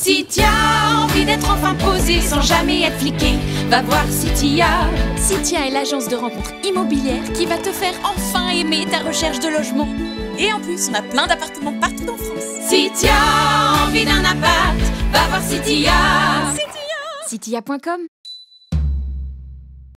Si tu as envie d'être enfin posé sans jamais être fliqué, va voir Citia. Citia est l'agence de rencontres immobilière qui va te faire enfin aimer ta recherche de logement. Et en plus, on a plein d'appartements partout en France. Si envie d'un appart, va voir Citia. Citia.com